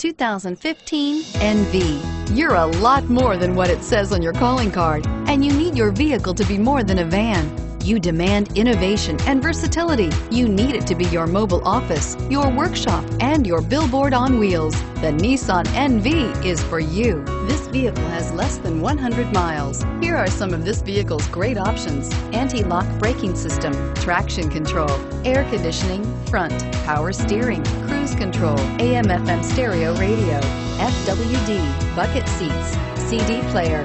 2015 NV. You're a lot more than what it says on your calling card, and you need your vehicle to be more than a van. You demand innovation and versatility. You need it to be your mobile office, your workshop, and your billboard on wheels. The Nissan NV is for you. This vehicle has less than 100 miles. Here are some of this vehicle's great options. Anti-lock braking system, traction control, air conditioning, front, power steering, cruise control, AM FM stereo radio, FWD, bucket seats, CD player,